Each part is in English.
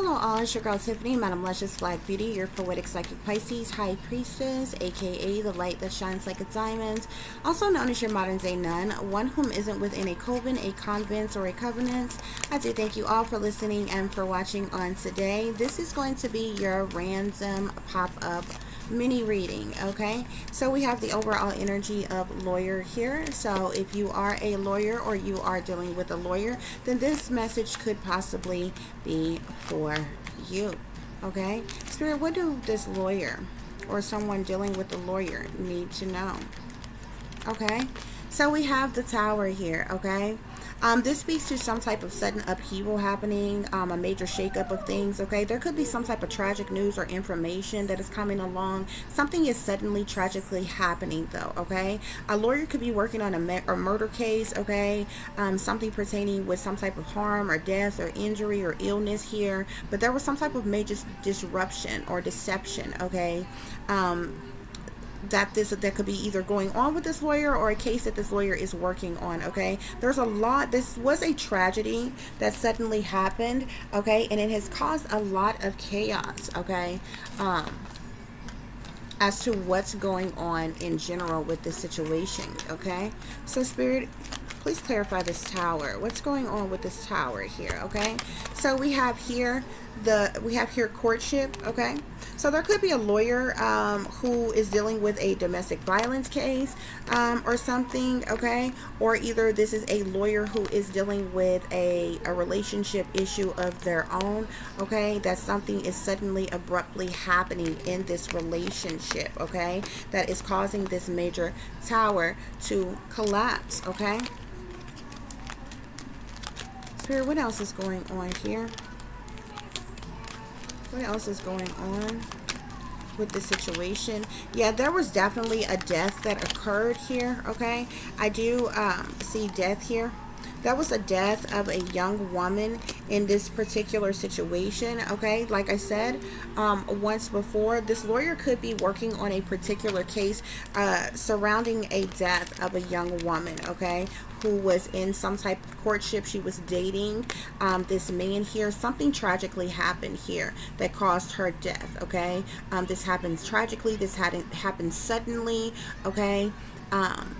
Hello all, it's your girl Tiffany, Madam Luscious Black Beauty, your poetic psychic Pisces, High Priestess, aka the light that shines like a diamond, also known as your modern day nun, one whom isn't within a coven, a convent, or a covenant. I do thank you all for listening and for watching on today. This is going to be your random pop-up mini reading okay? So we have the overall energy of lawyer here. So if you are a lawyer or you are dealing with a lawyer then this message could possibly be for you okay? Spirit what do this lawyer or someone dealing with a lawyer need to know okay? So we have the tower here okay um, this speaks to some type of sudden upheaval happening, um, a major shakeup of things, okay? There could be some type of tragic news or information that is coming along. Something is suddenly tragically happening, though, okay? A lawyer could be working on a, a murder case, okay? Um, something pertaining with some type of harm or death or injury or illness here, but there was some type of major disruption or deception, okay? Um, that this that could be either going on with this lawyer or a case that this lawyer is working on okay? There's a lot this was a tragedy that suddenly happened okay? And it has caused a lot of chaos okay? Um as to what's going on in general with this situation okay? So spirit please clarify this tower. What's going on with this tower here okay? So we have here the we have here courtship okay? So there could be a lawyer um, who is dealing with a domestic violence case um, or something okay? Or either this is a lawyer who is dealing with a, a relationship issue of their own okay? That something is suddenly abruptly happening in this relationship okay? That is causing this major tower to collapse okay Spirit, what else is going on here? what else is going on with the situation? Yeah there was definitely a death that occurred here okay? I do um, see death here that was a death of a young woman in this particular situation okay? Like i said um, once before this lawyer could be working on a particular case uh, surrounding a death of a young woman okay? Who was in some type of courtship she was dating um, this man here. Something tragically happened here that caused her death okay? Um, this happens tragically. This had happened suddenly okay? Um,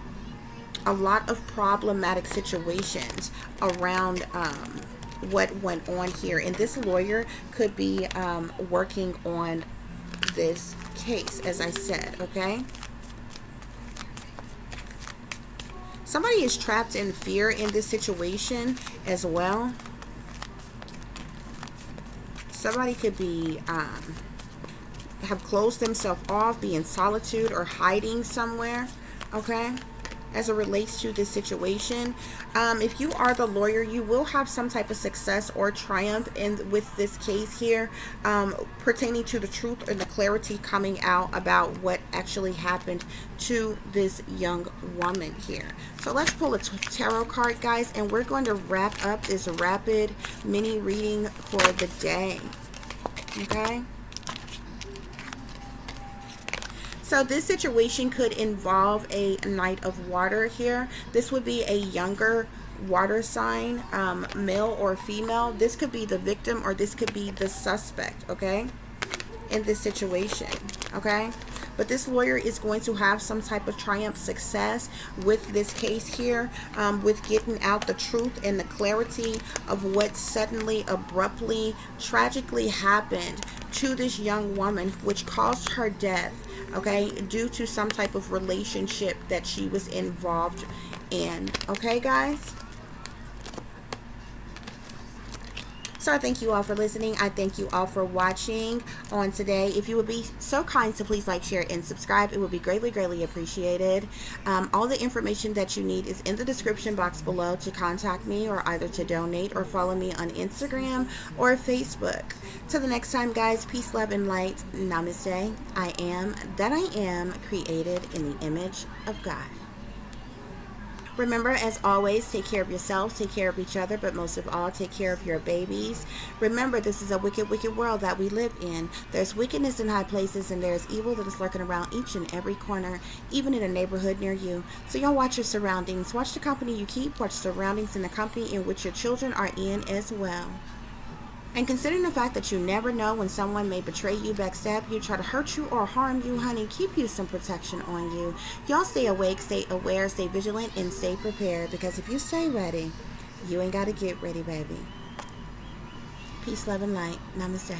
a lot of problematic situations around um, what went on here. And this lawyer could be um, working on this case, as I said, okay? Somebody is trapped in fear in this situation as well. Somebody could be um, have closed themselves off, be in solitude or hiding somewhere, okay? As it relates to this situation. Um, if you are the lawyer, you will have some type of success or triumph in with this case here um, pertaining to the truth and the clarity coming out about what actually happened to this young woman here. So let's pull a tarot card, guys, and we're going to wrap up this rapid mini reading for the day. Okay? So this situation could involve a Knight of Water here. This would be a younger water sign, um, male or female. This could be the victim or this could be the suspect, okay, in this situation, okay? But this lawyer is going to have some type of triumph success with this case here, um, with getting out the truth and the clarity of what suddenly, abruptly, tragically happened to this young woman, which caused her death okay due to some type of relationship that she was involved in. Okay guys So I thank you all for listening. I thank you all for watching on today. If you would be so kind to please like, share, and subscribe, it would be greatly, greatly appreciated. Um, all the information that you need is in the description box below to contact me or either to donate or follow me on Instagram or Facebook. Till the next time, guys, peace, love, and light. Namaste. I am that I am created in the image of God. Remember, as always, take care of yourself, take care of each other, but most of all, take care of your babies. Remember, this is a wicked, wicked world that we live in. There's wickedness in high places, and there's evil that is lurking around each and every corner, even in a neighborhood near you. So y'all watch your surroundings. Watch the company you keep. Watch surroundings in the company in which your children are in as well. And considering the fact that you never know when someone may betray you, backstab you, try to hurt you, or harm you, honey, keep you some protection on you. Y'all stay awake, stay aware, stay vigilant, and stay prepared because if you stay ready, you ain't got to get ready, baby. Peace, love, and light. Namaste.